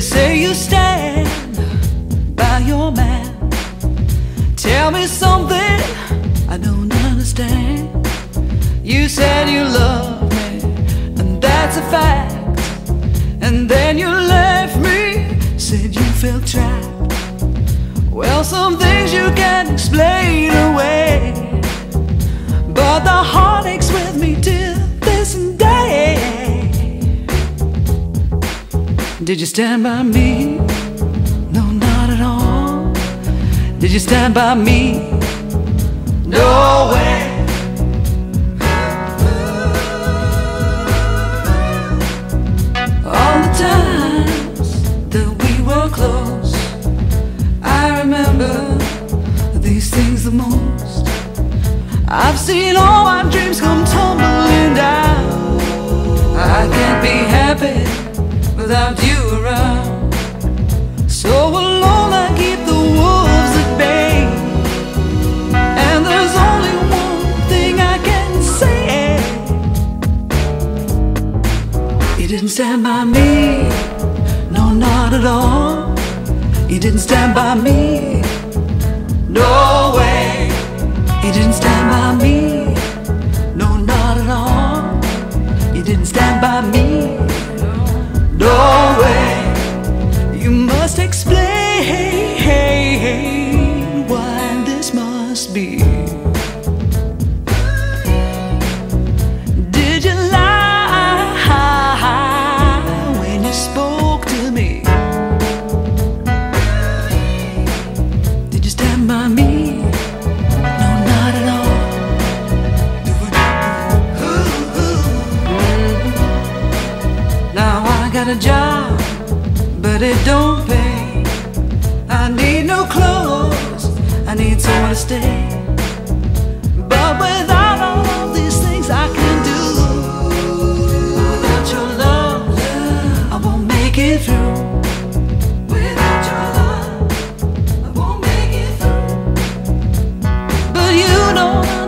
They say you stand by your man. Tell me something I don't understand. You said you love me, and that's a fact. And then you left me, said you felt trapped. Well, some things you can't explain away. But the heart aches Did you stand by me? No, not at all. Did you stand by me? No way. All the times that we were close, I remember these things the most. I've seen all my dreams come tumbling down. I can't be happy without you around. So alone I keep the wolves at bay. And there's only one thing I can say. You didn't stand by me, no, not at all. You didn't stand by me, no way. You didn't stand by me, no, not at all. You didn't stand by me, Did you lie when you spoke to me? Did you stand by me? No, not at all. Mm-hmm. Now I got a job, but it don't pay. I need no clothes, I need somewhere to stay.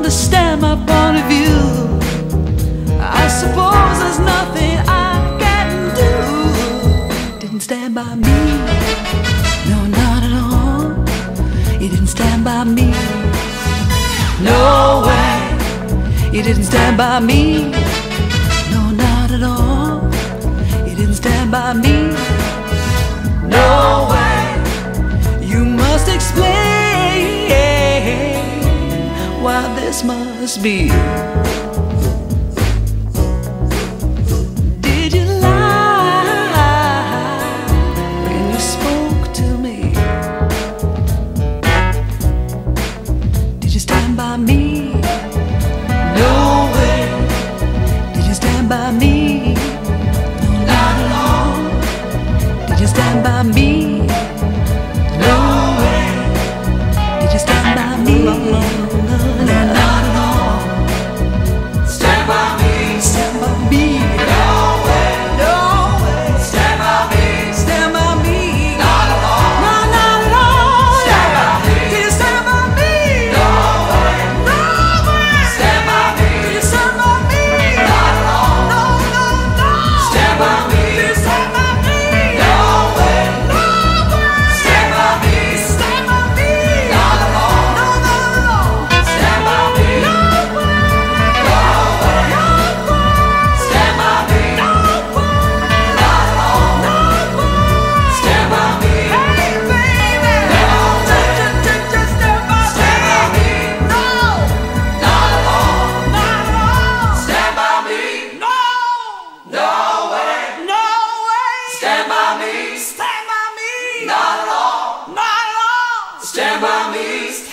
Understand my point of view. I suppose there's nothing I can do. Didn't stand by me, no, not at all. You didn't stand by me, no way. You didn't stand by me, no, not at all. You didn't stand by me, no way. You must explain this must be. Did you lie when you spoke to me? Did you stand by me? No way. Did you stand by me? No, not all. Did you stand by me? My love, Stand by me.